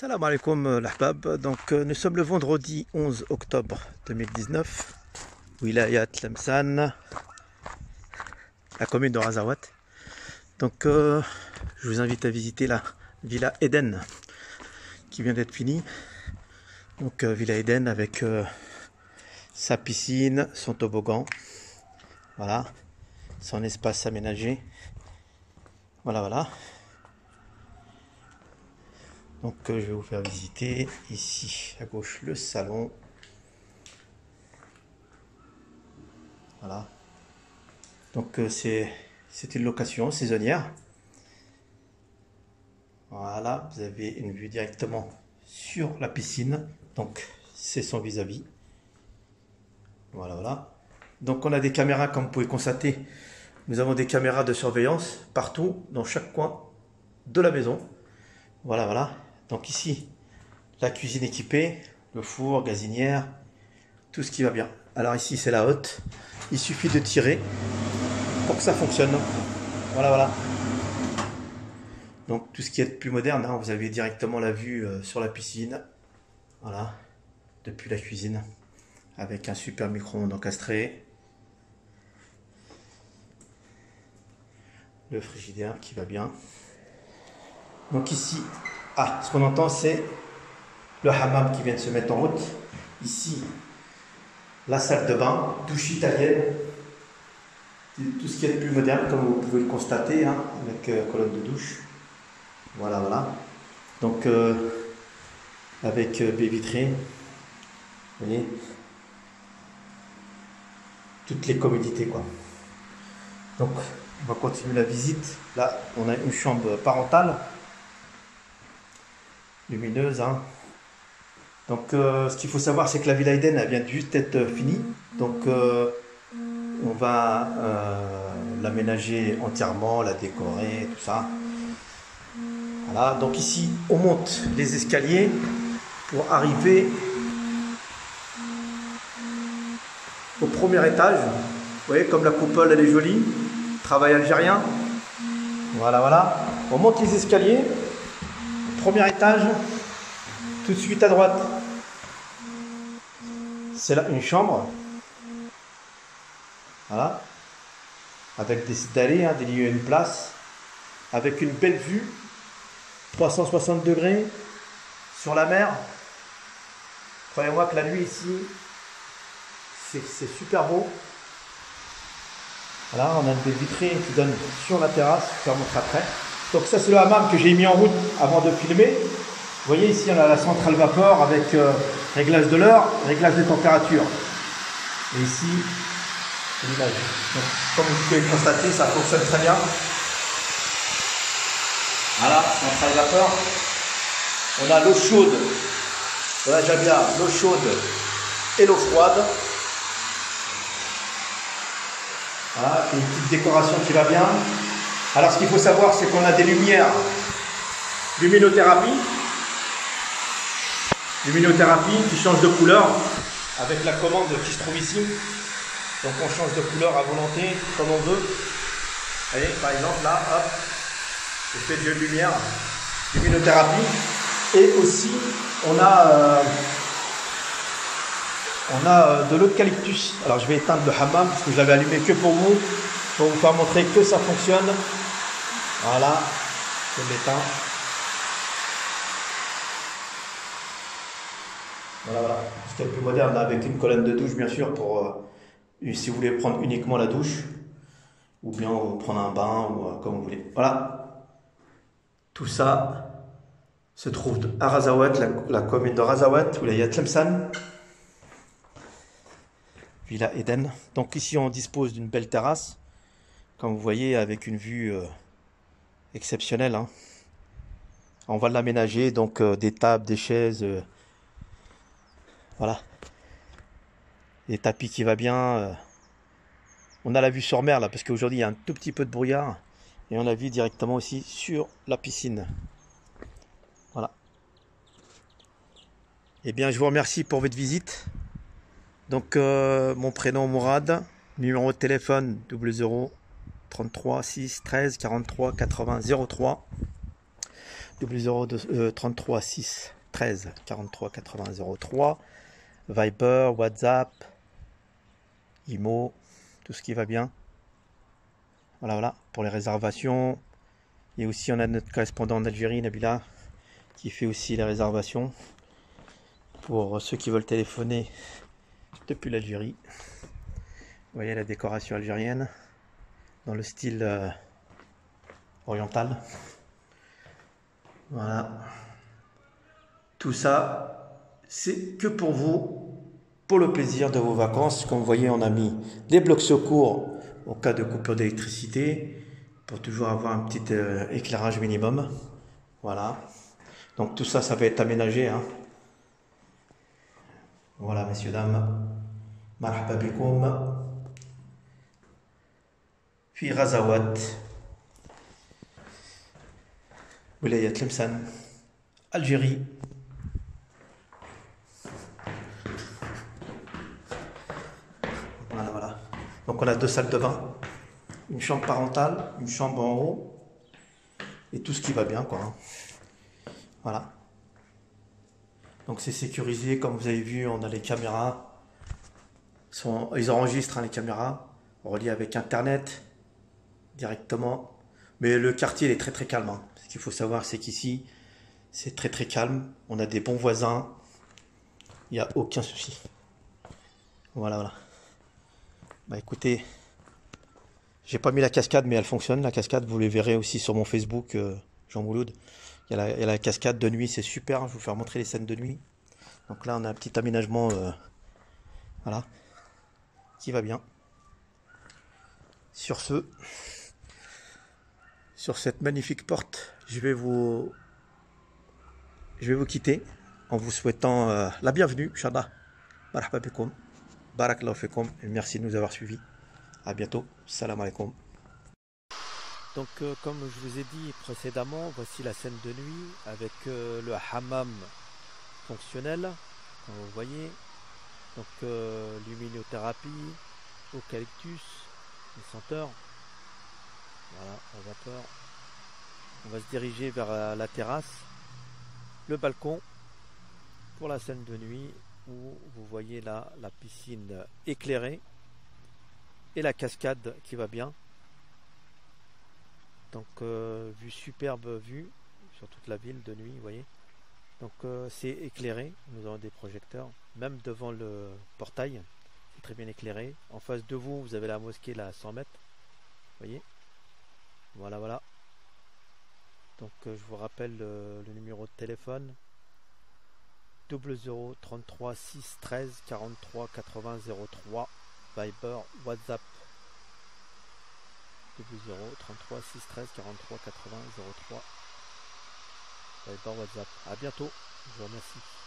Salam alaikum l'ahbab. Donc euh, nous sommes le vendredi 11 octobre 2019. Wilayat Tlemcen, la commune de Razawat. Donc euh, je vous invite à visiter la villa Eden qui vient d'être finie. Donc euh, villa Eden avec sa piscine, son toboggan. Voilà. Son espace aménagé. Voilà voilà. Donc euh, je vais vous faire visiter ici à gauche le salon. Voilà. Donc euh, c'est c'est une location saisonnière. Voilà, vous avez une vue directement sur la piscine. Donc c'est son vis-à-vis. Voilà, voilà. Donc on a des caméras comme vous pouvez constater. Nous avons des caméras de surveillance partout dans chaque coin de la maison. Voilà, voilà. Donc ici, la cuisine équipée, le four, gazinière, tout ce qui va bien. Alors ici, c'est la hotte. Il suffit de tirer pour que ça fonctionne. Voilà, voilà. Donc tout ce qui est plus moderne, hein, vous avez directement la vue euh, sur la piscine. Voilà, depuis la cuisine, avec un super micro-ondes encastré. Le frigidaire qui va bien. Donc ici, ah, ce qu'on entend, c'est le hammam qui vient de se mettre en route. Ici, la salle de bain, douche italienne. Tout ce qui est de plus moderne, comme vous pouvez le constater, hein, avec euh, colonne de douche. Voilà, voilà. Donc, euh, avec euh, baie. Vous voyez? Toutes les commodités, quoi. Donc, on va continuer la visite. Là, on a une chambre parentale lumineuse. Hein. Donc, euh, ce qu'il faut savoir, c'est que la Villa Eden, elle vient juste d'être euh, finie. Donc, euh, on va l'aménager entièrement, la décorer, tout ça. Voilà. Donc ici, on monte les escaliers pour arriver au premier étage. Vous voyez, comme la coupole, elle est jolie. Travail algérien. Voilà, voilà. On monte les escaliers. Premier étage, tout de suite à droite, c'est là une chambre. Voilà. Avec des dallés, hein, déliés à une place. Avec une belle vue. 360 degrés sur la mer. Croyez-moi que la nuit ici, c'est c'est super beau. Voilà, on a des vitrées qui donnent sur la terrasse, je vais vous montrer après. Donc ça c'est le hammam que j'ai mis en route avant de filmer. Vous voyez ici on a la centrale vapeur avec euh, réglage de l'heure, réglage des températures. Et ici, c'est l'image. Donc, Comme vous pouvez le constater, ça fonctionne très bien. Voilà, centrale vapeur. On a l'eau chaude de la Jabia, l'eau chaude et l'eau froide. Voilà, une petite décoration qui va bien. Alors ce qu'il faut savoir, c'est qu'on a des lumières luminothérapie. Luminothérapie qui change de couleur avec la commande qui se trouve ici. Donc on change de couleur à volonté, comme on veut. Vous par exemple là, hop, effet de lumière, luminothérapie. Et aussi, on a, euh, euh, de l'eucalyptus. Alors je vais éteindre le hammam parce que je l'avais allumé que pour vous, pour vous faire montrer que ça fonctionne. Voilà, je l'éteins. Voilà, voilà. Le plus moderne, là, avec une colonne de douche, bien sûr, pour euh, si vous voulez prendre uniquement la douche, ou bien euh, prendre un bain, ou euh, comme vous voulez. Voilà. Tout ça se trouve à Razawat, la, la commune de Razawat, où il y a Tlemcen. Villa Eden. Donc ici, on dispose d'une belle terrasse, comme vous voyez, avec une vue exceptionnelle. hein. On va l'aménager, donc euh, des tables, des chaises, euh, voilà. Des tapis qui va bien. euh. On a la vue sur mer là, parce qu'aujourd'hui il y a un tout petit peu de brouillard. Et on a vue directement aussi sur la piscine. Voilà. Eh bien, je vous remercie pour votre visite. Donc, mon prénom Mourad, numéro de téléphone 00 33 6 13 43 80 03. 0 33 6 13 43 80 03 Viber, WhatsApp, IMO, tout ce qui va bien. Voilà, voilà, pour les réservations. Et aussi, on a notre correspondant en Algérie, Nabila, qui fait aussi les réservations pour ceux qui veulent téléphoner depuis l'Algérie. Vous voyez la décoration algérienne dans le style euh, oriental. Voilà. Tout ça, c'est que pour vous, pour le plaisir de vos vacances. Comme vous voyez, on a mis des blocs secours au cas de coupure d'électricité pour toujours avoir un petit euh, éclairage minimum. Voilà. Donc tout ça, ça va être aménagé. Hein. Voilà, messieurs, dames. Marhaba. Puis Razawat. Wilayat Lemsan. Algérie. Voilà, voilà. Donc on a deux salles de bain. Une chambre parentale, une chambre en haut. Et tout ce qui va bien, quoi. Hein. Voilà. Donc c'est sécurisé, comme vous avez vu, on a les caméras. ils enregistrent hein, les caméras, reliées avec Internet directement. Mais le quartier est très très calme. Hein. Ce qu'il faut savoir, c'est qu'ici, c'est très très calme. On a des bons voisins. Il n'y a aucun souci. Voilà, voilà. Bah écoutez, j'ai pas mis la cascade, mais elle fonctionne. La cascade, vous les verrez aussi sur mon Facebook, euh, Jean Mouloud. Il y, a la, cascade de nuit, c'est super. Je vais vous faire montrer les scènes de nuit. Donc là, on a un petit aménagement, euh, voilà, qui va bien. Sur ce, sur cette magnifique porte, je vais vous, je vais vous quitter en vous souhaitant euh, la bienvenue, Shada. Barak et merci de nous avoir suivis. À bientôt. Salam alaikum. Donc, euh, comme je vous ai dit précédemment, voici la scène de nuit avec euh, le hammam fonctionnel, comme vous voyez. Donc, luminothérapie, eucalyptus, les senteurs. Voilà. On va se diriger vers la terrasse, le balcon pour la scène de nuit où vous voyez là la piscine éclairée et la cascade qui va bien. Donc euh, vue superbe vue sur toute la ville de nuit, vous voyez. Donc euh, c'est éclairé, nous avons des projecteurs, même devant le portail, c'est très bien éclairé. En face de vous, vous avez la mosquée à 100 mètres, vous voyez. Voilà, voilà. Donc euh, je vous rappelle le numéro de téléphone 00 33 6 13 43 80 03 Viber WhatsApp 00 33 6 13 43 80 03 Viber WhatsApp. À bientôt. Je vous remercie.